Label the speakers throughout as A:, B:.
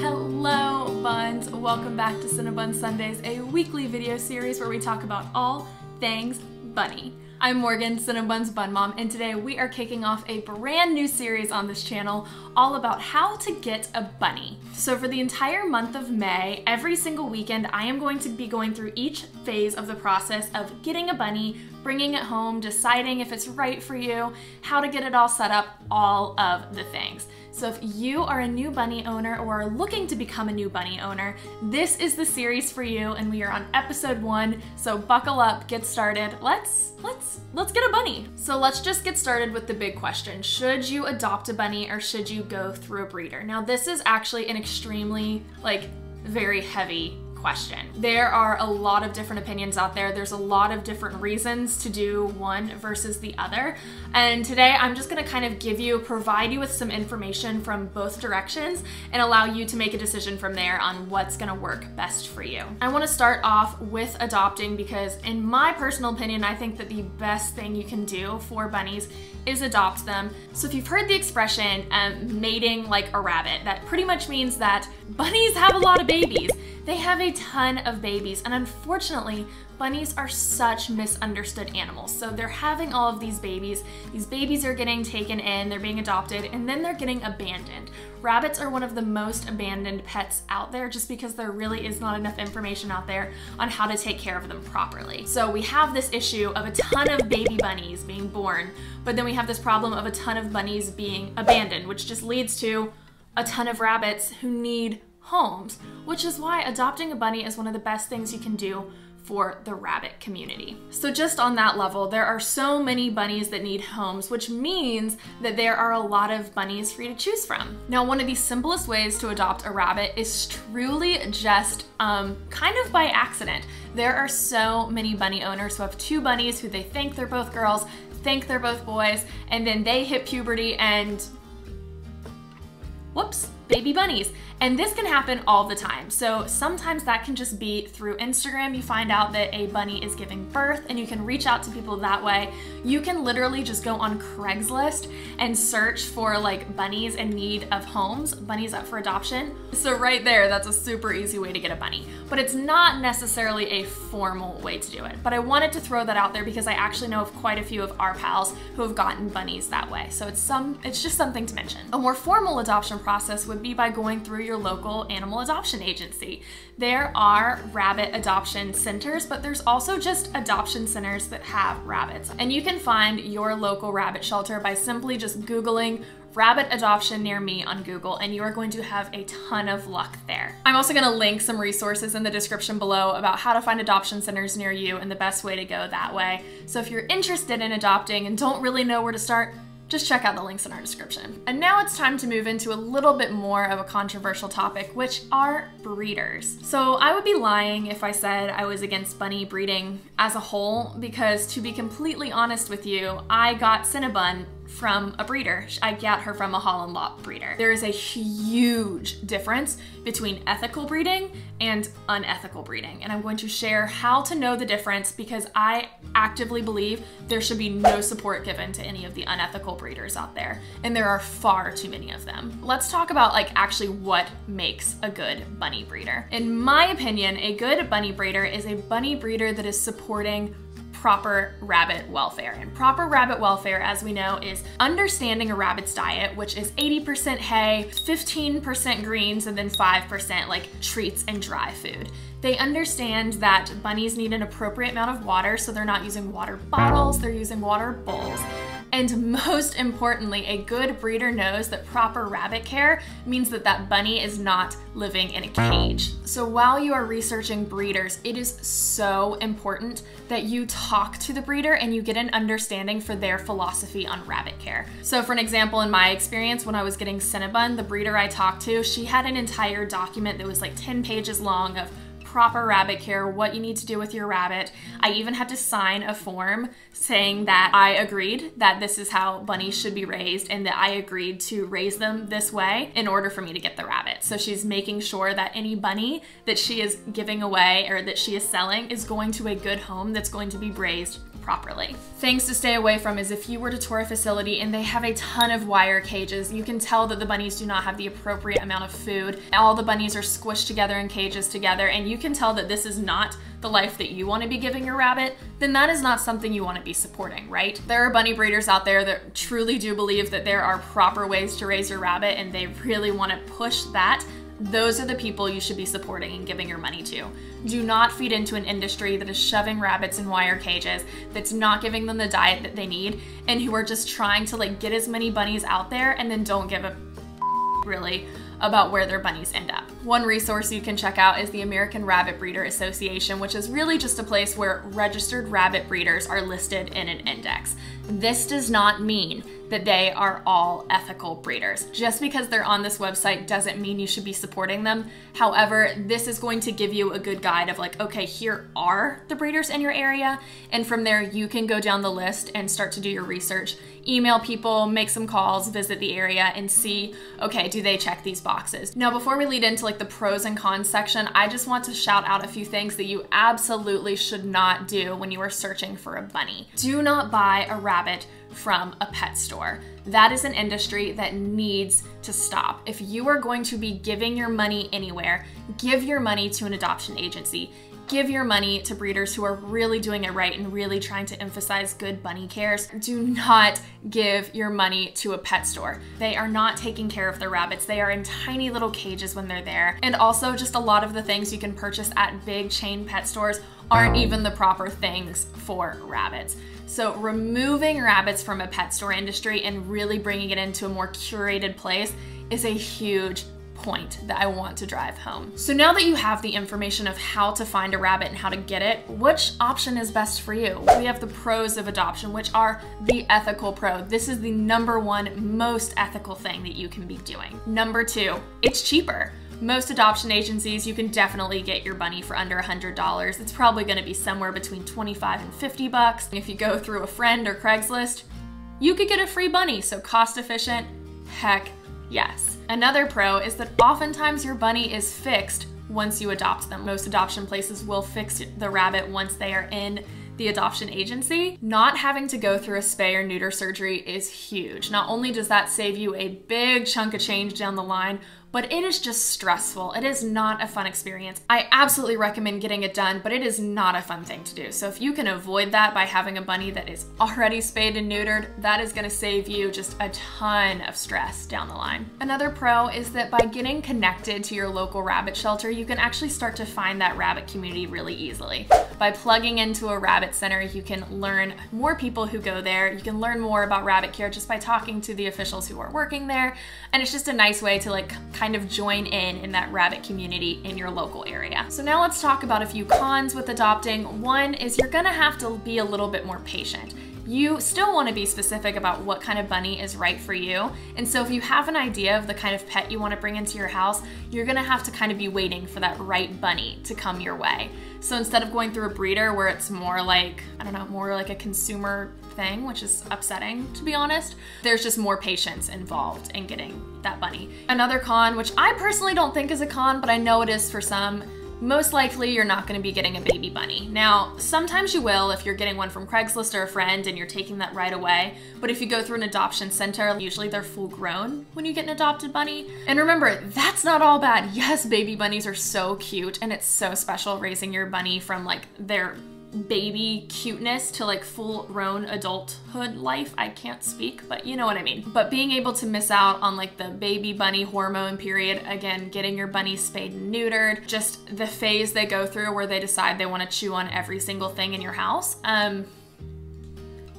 A: Hello, buns. Welcome back to Cinnabun Sundays, a weekly video series where we talk about all things bunny. I'm Morgan, Cinnabun's bun mom, and today we are kicking off a brand new series on this channel all about how to get a bunny. So for the entire month of May, every single weekend, I am going to be going through each phase of the process of getting a bunny, bringing it home, deciding if it's right for you, how to get it all set up, all of the things. So if you are a new bunny owner or are looking to become a new bunny owner, this is the series for you and we are on episode 1. So buckle up, get started. Let's let's let's get a bunny. So let's just get started with the big question. Should you adopt a bunny or should you go through a breeder? Now this is actually an extremely like very heavy question. There are a lot of different opinions out there. There's a lot of different reasons to do one versus the other. And today I'm just gonna kind of give you, provide you with some information from both directions and allow you to make a decision from there on what's gonna work best for you. I wanna start off with adopting because in my personal opinion, I think that the best thing you can do for bunnies is adopt them. So if you've heard the expression um, mating like a rabbit, that pretty much means that bunnies have a lot of babies. They have a ton of babies, and unfortunately, bunnies are such misunderstood animals. So they're having all of these babies. These babies are getting taken in, they're being adopted, and then they're getting abandoned. Rabbits are one of the most abandoned pets out there just because there really is not enough information out there on how to take care of them properly. So we have this issue of a ton of baby bunnies being born, but then we have this problem of a ton of bunnies being abandoned, which just leads to a ton of rabbits who need homes, which is why adopting a bunny is one of the best things you can do for the rabbit community. So just on that level, there are so many bunnies that need homes, which means that there are a lot of bunnies for you to choose from. Now, one of the simplest ways to adopt a rabbit is truly just um, kind of by accident. There are so many bunny owners who have two bunnies who they think they're both girls, think they're both boys, and then they hit puberty and whoops, baby bunnies. And this can happen all the time. So sometimes that can just be through Instagram. You find out that a bunny is giving birth and you can reach out to people that way. You can literally just go on Craigslist and search for like bunnies in need of homes, bunnies up for adoption. So right there, that's a super easy way to get a bunny. But it's not necessarily a formal way to do it. But I wanted to throw that out there because I actually know of quite a few of our pals who have gotten bunnies that way. So it's some it's just something to mention. A more formal adoption process would be by going through your local animal adoption agency. There are rabbit adoption centers, but there's also just adoption centers that have rabbits. And you can find your local rabbit shelter by simply just Googling rabbit adoption near me on Google, and you are going to have a ton of luck there. I'm also gonna link some resources in the description below about how to find adoption centers near you and the best way to go that way. So if you're interested in adopting and don't really know where to start, just check out the links in our description. And now it's time to move into a little bit more of a controversial topic, which are breeders. So I would be lying if I said I was against bunny breeding as a whole, because to be completely honest with you, I got Cinnabun from a breeder. I got her from a Holland lop breeder. There is a huge difference between ethical breeding and unethical breeding. And I'm going to share how to know the difference because I actively believe there should be no support given to any of the unethical breeders out there. And there are far too many of them. Let's talk about like actually what makes a good bunny breeder. In my opinion, a good bunny breeder is a bunny breeder that is supporting proper rabbit welfare. And proper rabbit welfare, as we know, is understanding a rabbit's diet, which is 80% hay, 15% greens, and then 5% like treats and dry food. They understand that bunnies need an appropriate amount of water, so they're not using water bottles, they're using water bowls. And most importantly, a good breeder knows that proper rabbit care means that that bunny is not living in a cage. So while you are researching breeders, it is so important that you talk to the breeder and you get an understanding for their philosophy on rabbit care. So for an example, in my experience, when I was getting Cinnabun, the breeder I talked to, she had an entire document that was like 10 pages long of proper rabbit care, what you need to do with your rabbit. I even had to sign a form saying that I agreed that this is how bunnies should be raised and that I agreed to raise them this way in order for me to get the rabbit. So she's making sure that any bunny that she is giving away or that she is selling is going to a good home that's going to be raised properly. Things to stay away from is if you were to tour a facility and they have a ton of wire cages, you can tell that the bunnies do not have the appropriate amount of food. All the bunnies are squished together in cages together, and you can tell that this is not the life that you want to be giving your rabbit, then that is not something you want to be supporting, right? There are bunny breeders out there that truly do believe that there are proper ways to raise your rabbit and they really want to push that those are the people you should be supporting and giving your money to. Do not feed into an industry that is shoving rabbits in wire cages, that's not giving them the diet that they need, and who are just trying to like get as many bunnies out there and then don't give a really about where their bunnies end up. One resource you can check out is the American Rabbit Breeder Association, which is really just a place where registered rabbit breeders are listed in an index. This does not mean that they are all ethical breeders. Just because they're on this website doesn't mean you should be supporting them. However, this is going to give you a good guide of like, okay, here are the breeders in your area. And from there, you can go down the list and start to do your research. Email people, make some calls, visit the area and see, okay, do they check these boxes? Now, before we lead into like the pros and cons section, I just want to shout out a few things that you absolutely should not do when you are searching for a bunny. Do not buy a rabbit from a pet store. That is an industry that needs to stop. If you are going to be giving your money anywhere, give your money to an adoption agency. Give your money to breeders who are really doing it right and really trying to emphasize good bunny cares. Do not give your money to a pet store. They are not taking care of their rabbits. They are in tiny little cages when they're there. And also just a lot of the things you can purchase at big chain pet stores aren't even the proper things for rabbits. So removing rabbits from a pet store industry and really bringing it into a more curated place is a huge point that I want to drive home. So now that you have the information of how to find a rabbit and how to get it, which option is best for you? We have the pros of adoption, which are the ethical pro. This is the number one most ethical thing that you can be doing. Number two, it's cheaper. Most adoption agencies, you can definitely get your bunny for under $100. It's probably gonna be somewhere between 25 and 50 bucks. If you go through a friend or Craigslist, you could get a free bunny, so cost efficient, heck yes. Another pro is that oftentimes your bunny is fixed once you adopt them. Most adoption places will fix the rabbit once they are in the adoption agency, not having to go through a spay or neuter surgery is huge. Not only does that save you a big chunk of change down the line, but it is just stressful. It is not a fun experience. I absolutely recommend getting it done, but it is not a fun thing to do. So if you can avoid that by having a bunny that is already spayed and neutered, that is gonna save you just a ton of stress down the line. Another pro is that by getting connected to your local rabbit shelter, you can actually start to find that rabbit community really easily. By plugging into a rabbit center, you can learn more people who go there. You can learn more about rabbit care just by talking to the officials who are working there. And it's just a nice way to like kind of join in in that rabbit community in your local area. So now let's talk about a few cons with adopting. One is you're gonna have to be a little bit more patient you still want to be specific about what kind of bunny is right for you. And so if you have an idea of the kind of pet you want to bring into your house, you're going to have to kind of be waiting for that right bunny to come your way. So instead of going through a breeder where it's more like, I don't know, more like a consumer thing, which is upsetting to be honest. There's just more patience involved in getting that bunny. Another con, which I personally don't think is a con, but I know it is for some, most likely you're not gonna be getting a baby bunny. Now, sometimes you will if you're getting one from Craigslist or a friend and you're taking that right away, but if you go through an adoption center, usually they're full grown when you get an adopted bunny. And remember, that's not all bad. Yes, baby bunnies are so cute and it's so special raising your bunny from like their baby cuteness to like full grown adulthood life. I can't speak, but you know what I mean. But being able to miss out on like the baby bunny hormone period, again, getting your bunny spayed and neutered, just the phase they go through where they decide they want to chew on every single thing in your house. Um,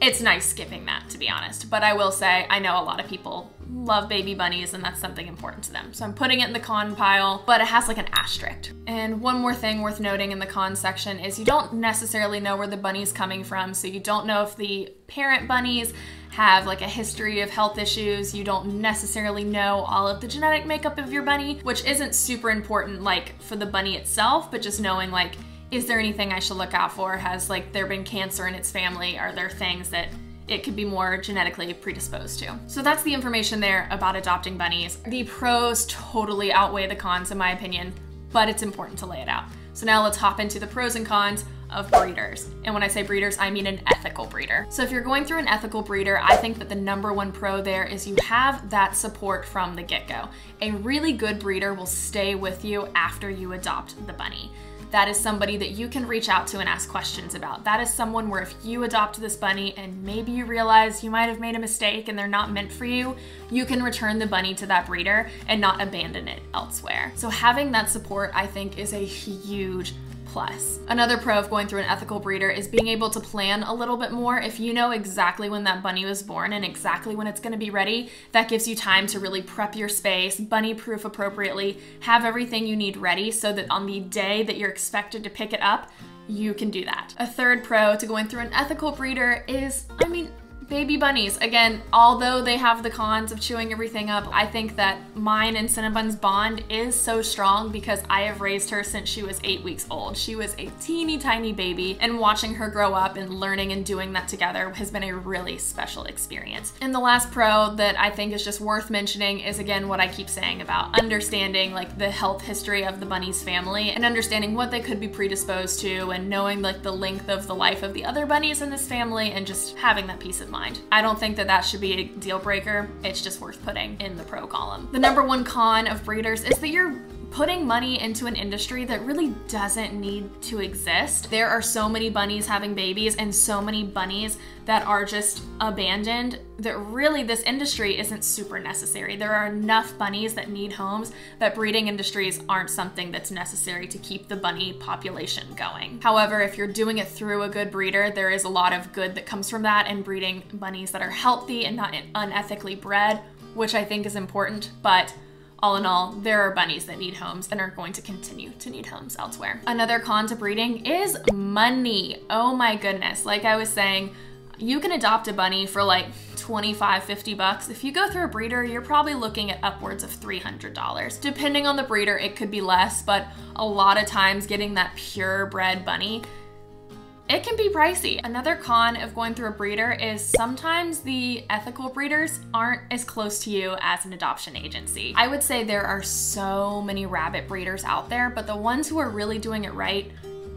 A: it's nice skipping that, to be honest. But I will say, I know a lot of people love baby bunnies and that's something important to them. So I'm putting it in the con pile, but it has like an asterisk. And one more thing worth noting in the con section is you don't necessarily know where the bunny's coming from. So you don't know if the parent bunnies have like a history of health issues. You don't necessarily know all of the genetic makeup of your bunny, which isn't super important like for the bunny itself, but just knowing like is there anything I should look out for? Has like there been cancer in its family? Are there things that it could be more genetically predisposed to. So that's the information there about adopting bunnies. The pros totally outweigh the cons in my opinion, but it's important to lay it out. So now let's hop into the pros and cons of breeders. And when I say breeders, I mean an ethical breeder. So if you're going through an ethical breeder, I think that the number one pro there is you have that support from the get-go. A really good breeder will stay with you after you adopt the bunny that is somebody that you can reach out to and ask questions about. That is someone where if you adopt this bunny and maybe you realize you might have made a mistake and they're not meant for you, you can return the bunny to that breeder and not abandon it elsewhere. So having that support, I think, is a huge plus. Another pro of going through an ethical breeder is being able to plan a little bit more. If you know exactly when that bunny was born and exactly when it's gonna be ready, that gives you time to really prep your space, bunny proof appropriately, have everything you need ready so that on the day that you're expected to pick it up, you can do that. A third pro to going through an ethical breeder is, I mean, Baby bunnies, again, although they have the cons of chewing everything up, I think that mine and Cinnabun's bond is so strong because I have raised her since she was eight weeks old. She was a teeny tiny baby and watching her grow up and learning and doing that together has been a really special experience. And the last pro that I think is just worth mentioning is again what I keep saying about understanding like the health history of the bunny's family and understanding what they could be predisposed to and knowing like the length of the life of the other bunnies in this family and just having that peace of mind mind. I don't think that that should be a deal breaker. It's just worth putting in the pro column. The number one con of breeders is that you're putting money into an industry that really doesn't need to exist. There are so many bunnies having babies and so many bunnies that are just abandoned that really this industry isn't super necessary. There are enough bunnies that need homes that breeding industries aren't something that's necessary to keep the bunny population going. However, if you're doing it through a good breeder, there is a lot of good that comes from that and breeding bunnies that are healthy and not unethically bred, which I think is important, but all in all, there are bunnies that need homes and are going to continue to need homes elsewhere. Another con to breeding is money. Oh my goodness. Like I was saying, you can adopt a bunny for like 25, 50 bucks. If you go through a breeder, you're probably looking at upwards of $300. Depending on the breeder, it could be less, but a lot of times getting that purebred bunny it can be pricey. Another con of going through a breeder is sometimes the ethical breeders aren't as close to you as an adoption agency. I would say there are so many rabbit breeders out there, but the ones who are really doing it right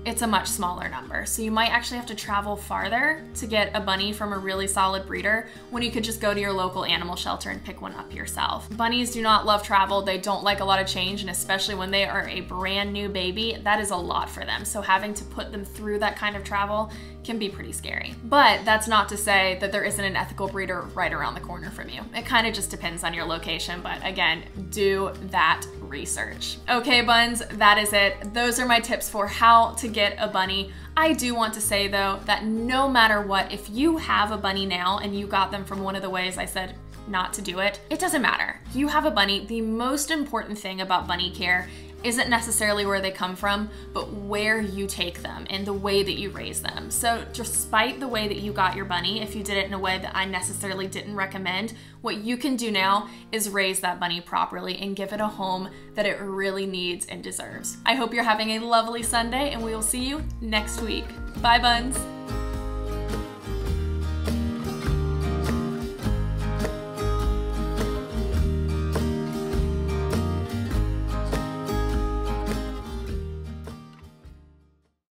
A: it's a much smaller number. So you might actually have to travel farther to get a bunny from a really solid breeder when you could just go to your local animal shelter and pick one up yourself. Bunnies do not love travel. They don't like a lot of change. And especially when they are a brand new baby, that is a lot for them. So having to put them through that kind of travel can be pretty scary. But that's not to say that there isn't an ethical breeder right around the corner from you. It kind of just depends on your location. But again, do that research. Okay, buns, that is it. Those are my tips for how to get a bunny. I do want to say though that no matter what, if you have a bunny now and you got them from one of the ways I said not to do it, it doesn't matter. You have a bunny. The most important thing about bunny care isn't necessarily where they come from, but where you take them and the way that you raise them. So despite the way that you got your bunny, if you did it in a way that I necessarily didn't recommend, what you can do now is raise that bunny properly and give it a home that it really needs and deserves. I hope you're having a lovely Sunday and we will see you next week. Bye buns.